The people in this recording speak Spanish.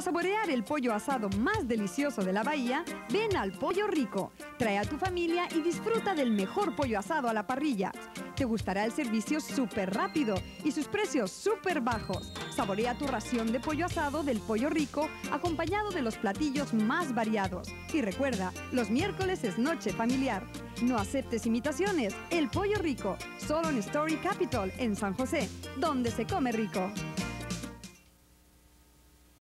Para saborear el pollo asado más delicioso de la bahía, ven al Pollo Rico. Trae a tu familia y disfruta del mejor pollo asado a la parrilla. Te gustará el servicio súper rápido y sus precios súper bajos. Saborea tu ración de pollo asado del Pollo Rico acompañado de los platillos más variados. Y recuerda, los miércoles es noche familiar. No aceptes imitaciones. El Pollo Rico, solo en Story Capital, en San José, donde se come rico.